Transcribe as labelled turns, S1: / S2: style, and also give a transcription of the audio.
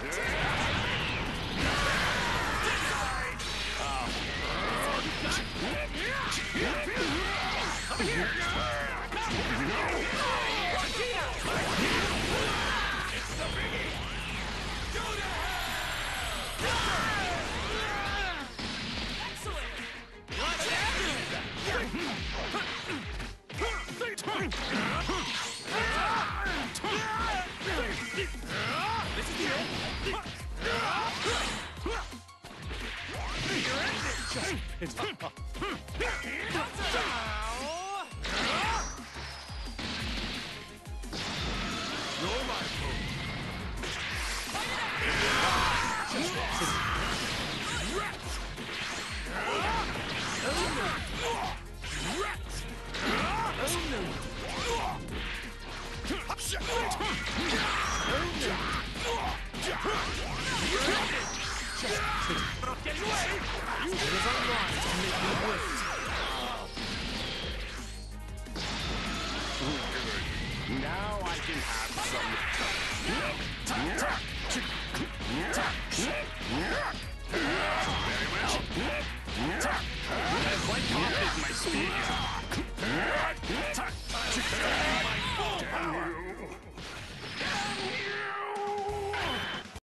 S1: Come here, You're my fool. Now I can have some.